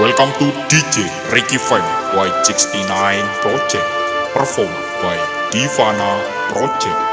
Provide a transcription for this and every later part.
Welcome to DJ Ricky Fame Y69 Project, performed by Divana Project.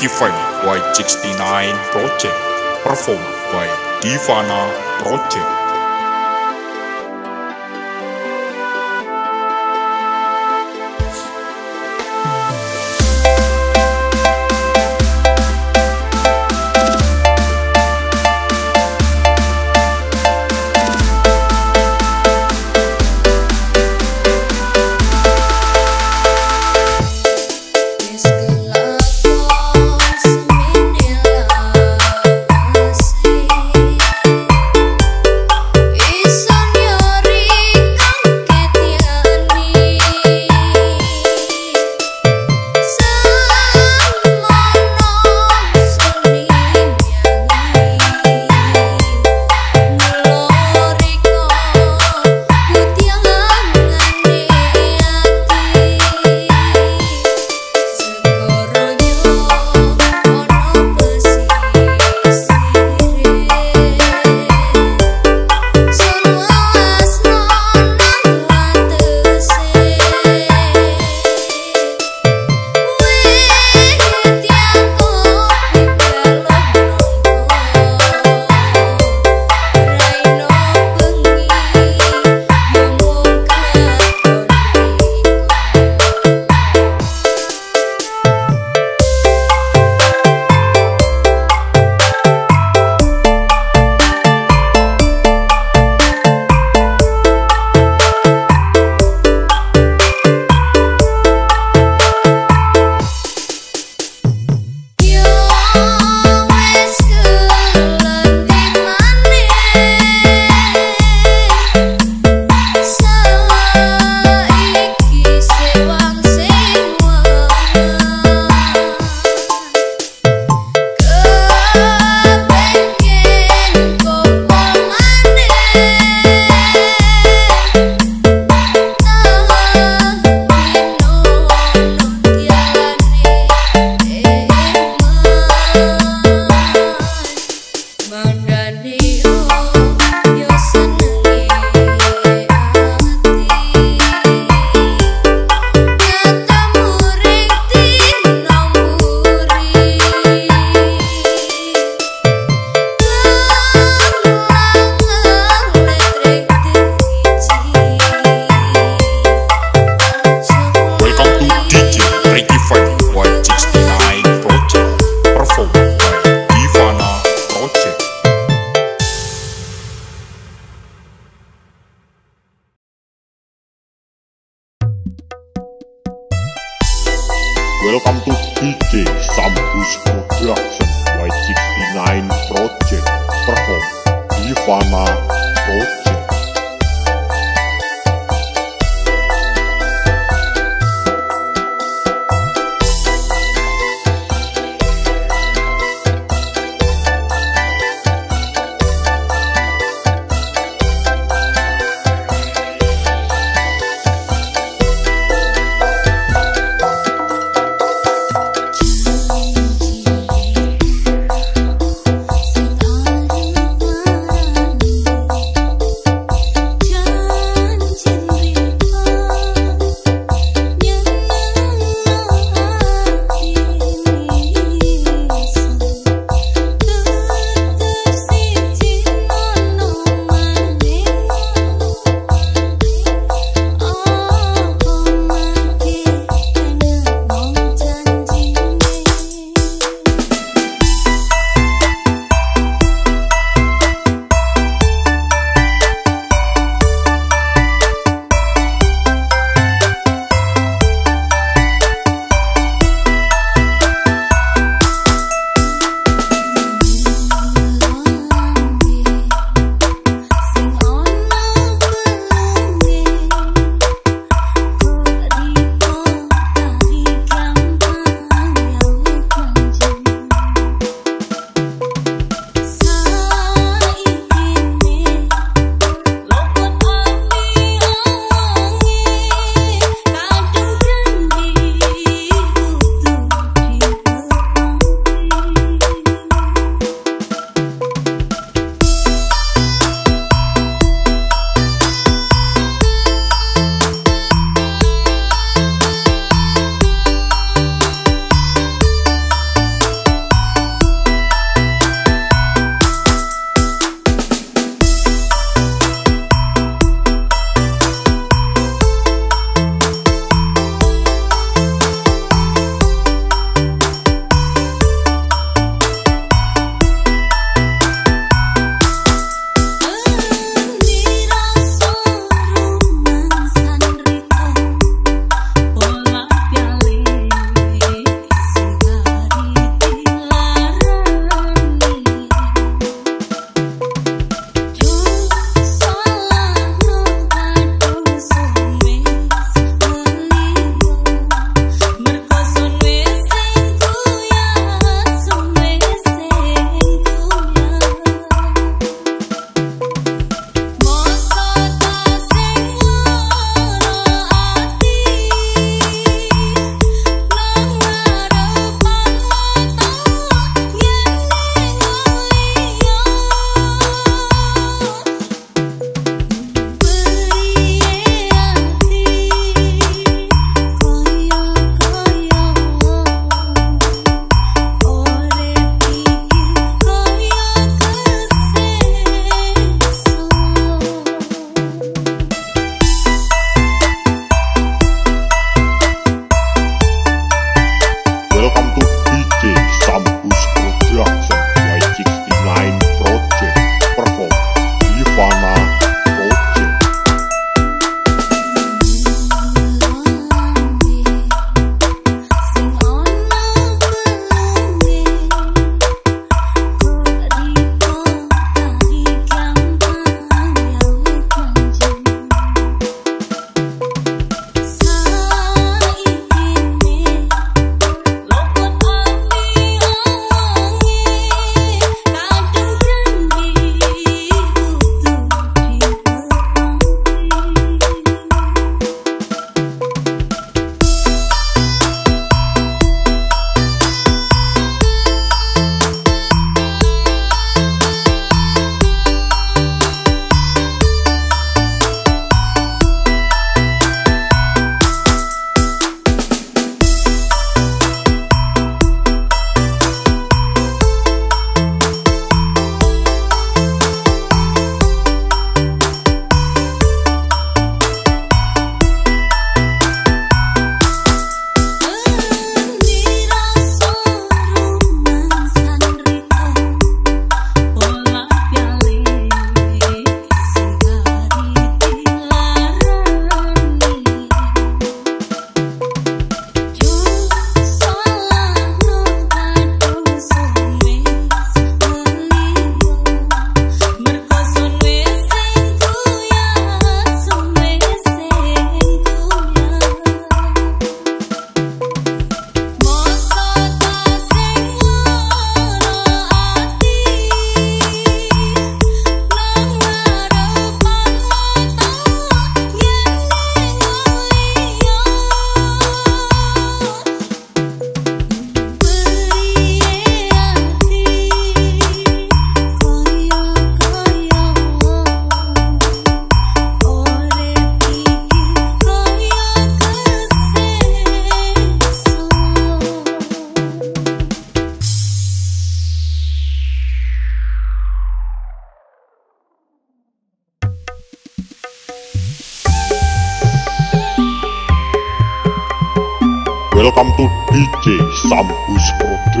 85 by 69 Project performed by Divana Project.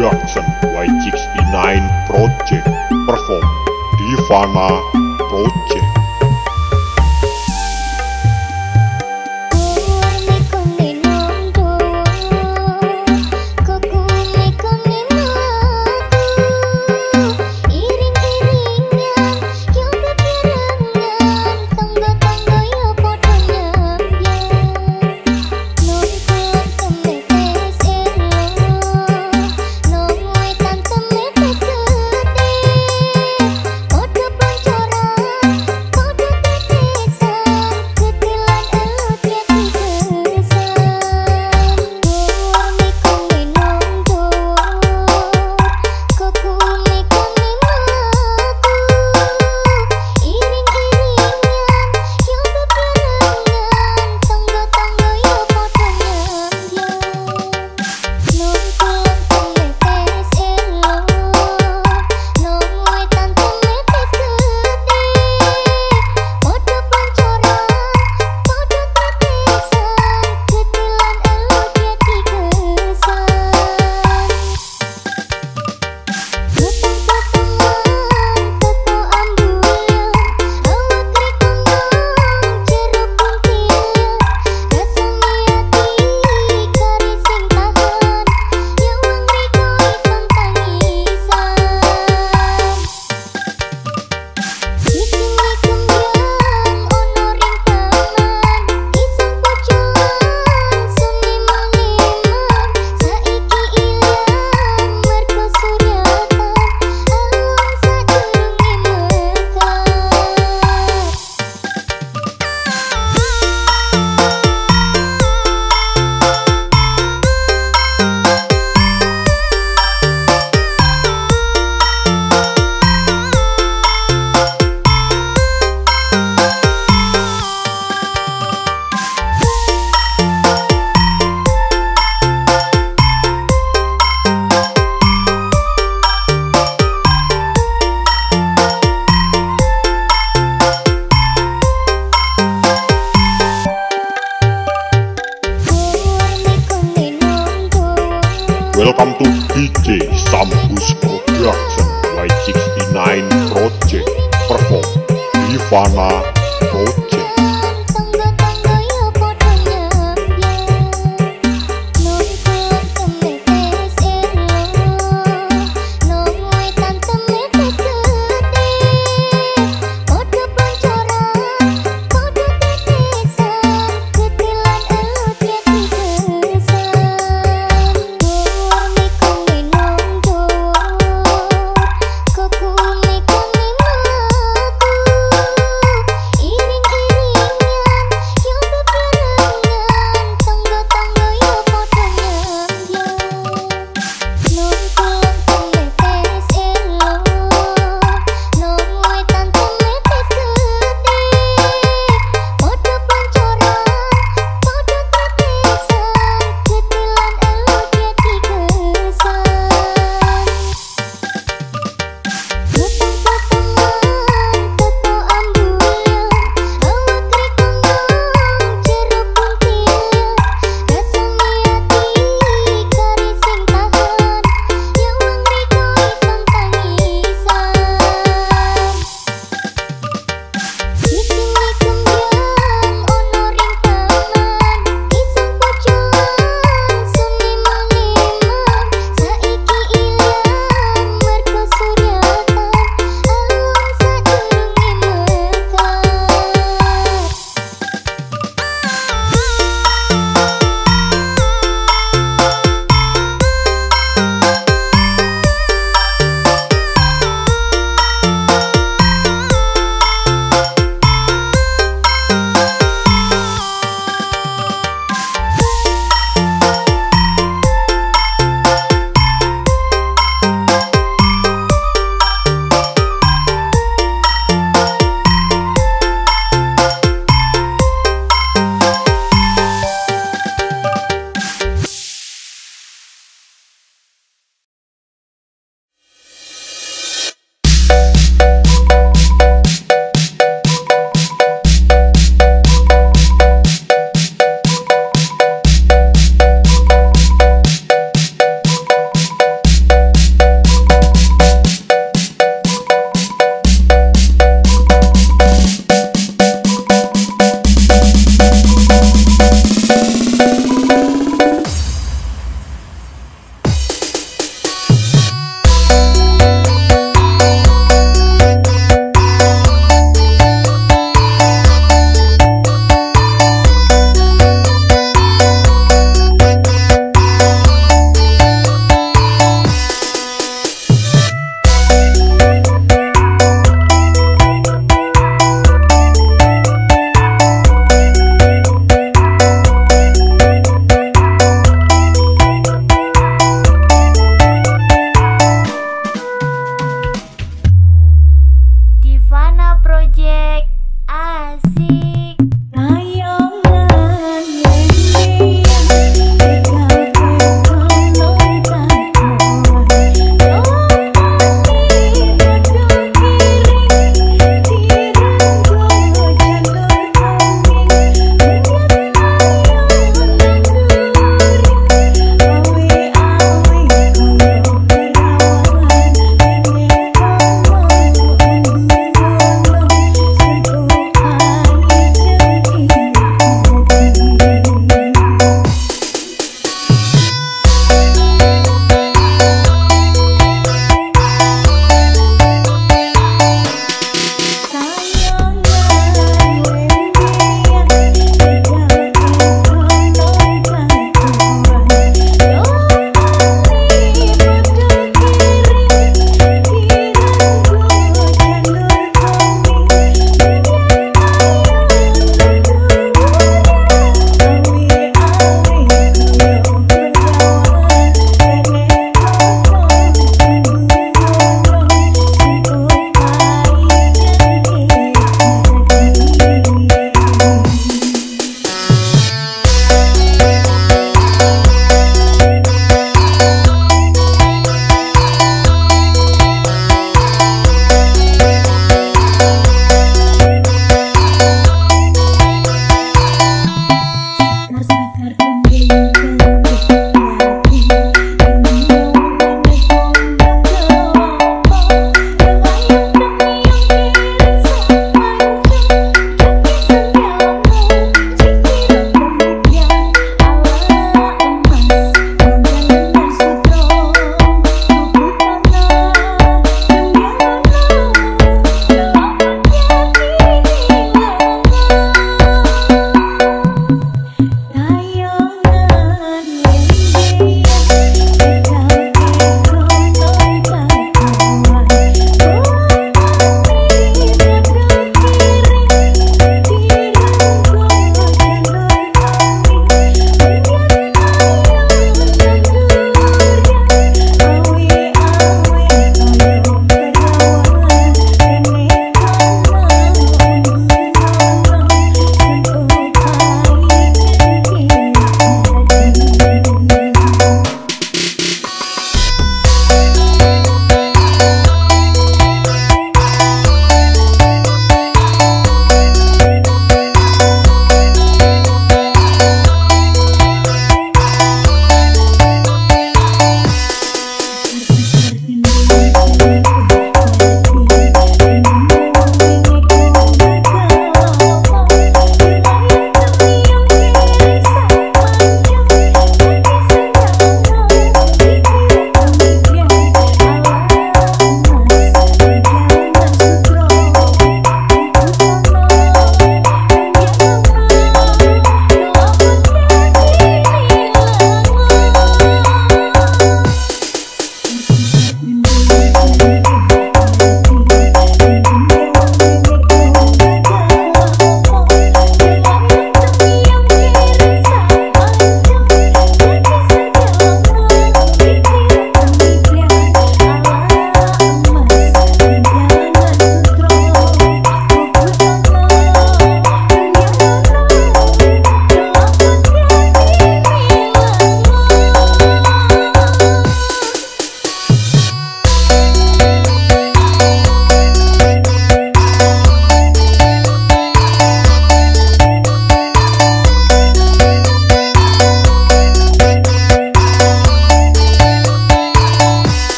Production Y69 Project Perform Divana Project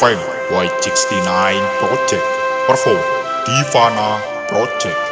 Fame Y69 Project perform Divana Project.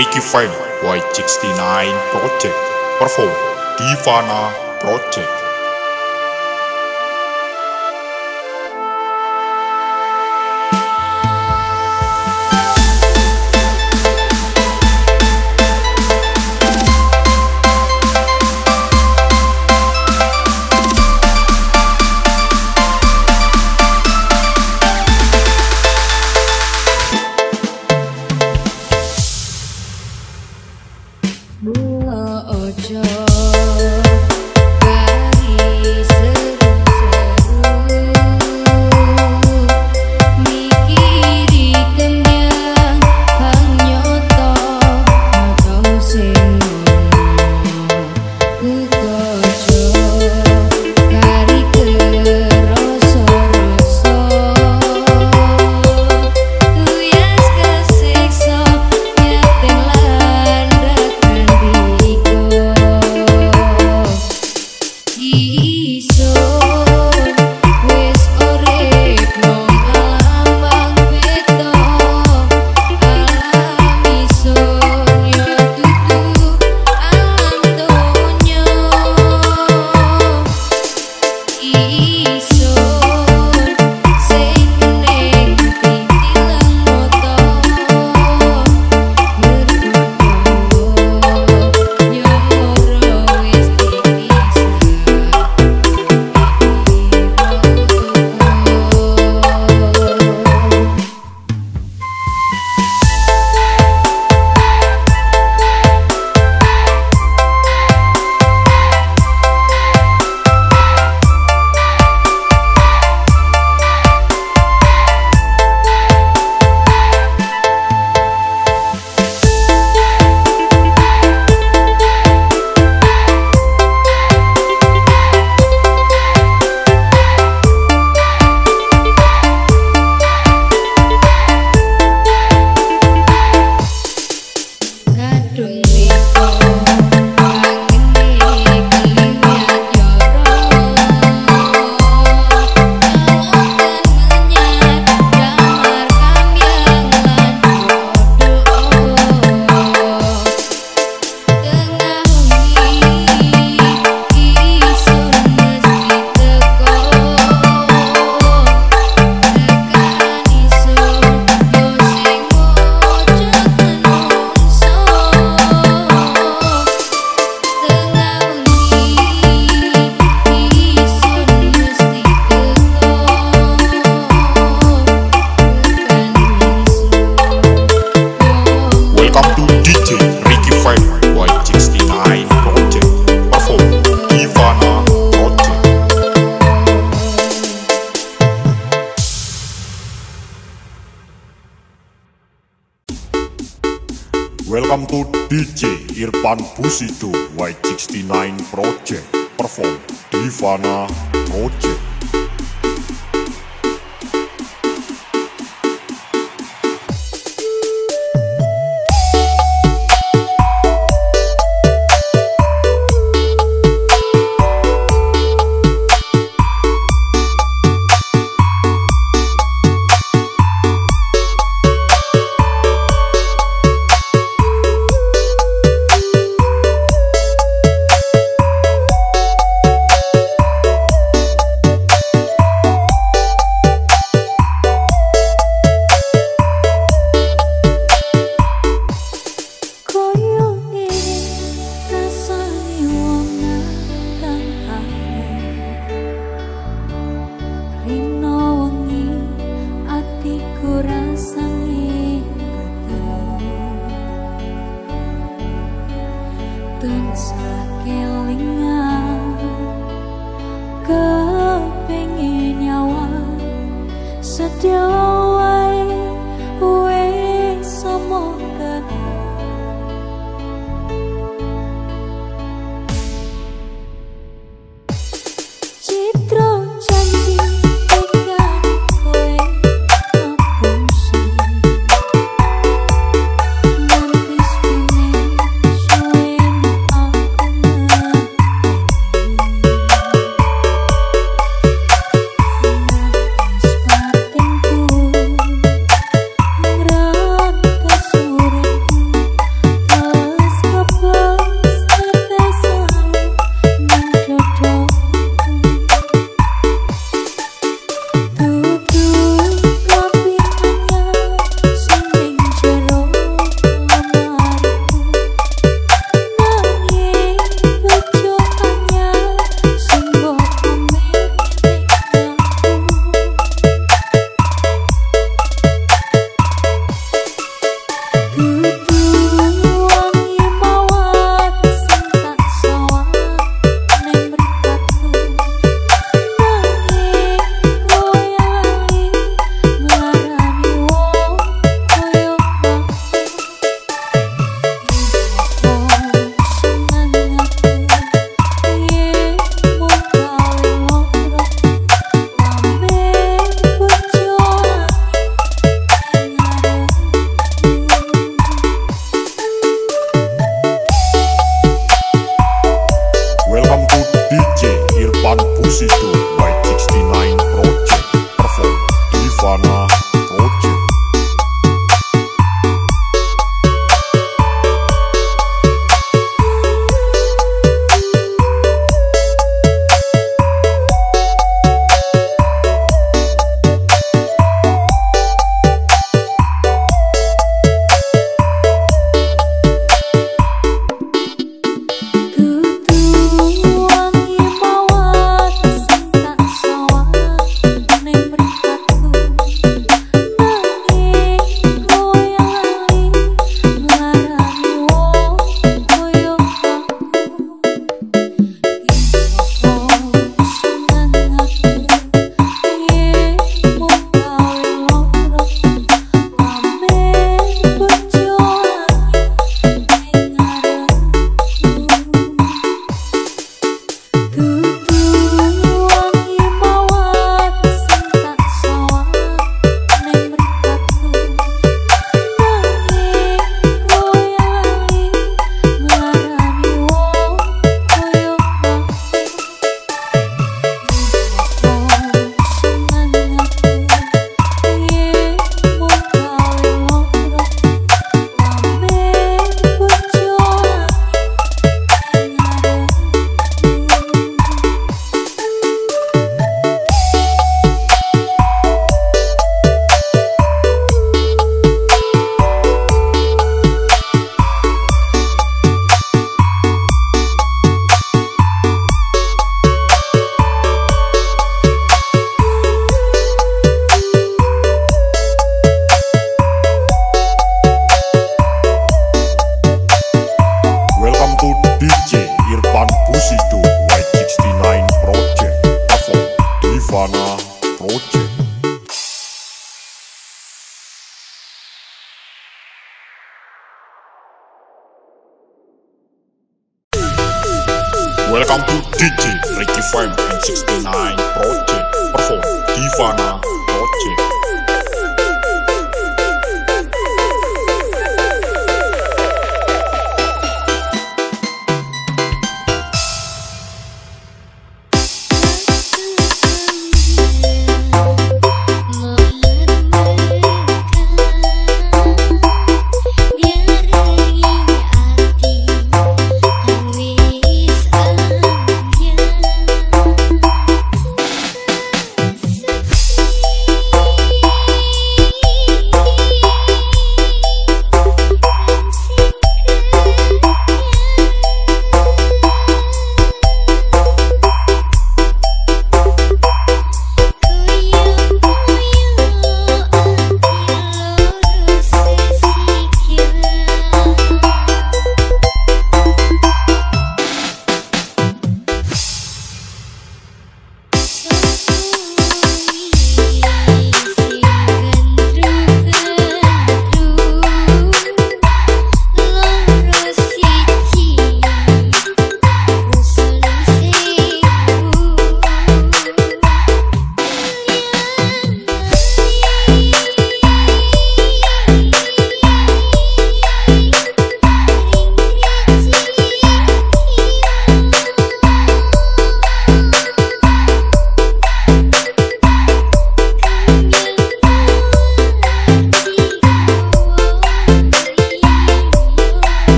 Ricky Fame Y69 Project perform Divana Project.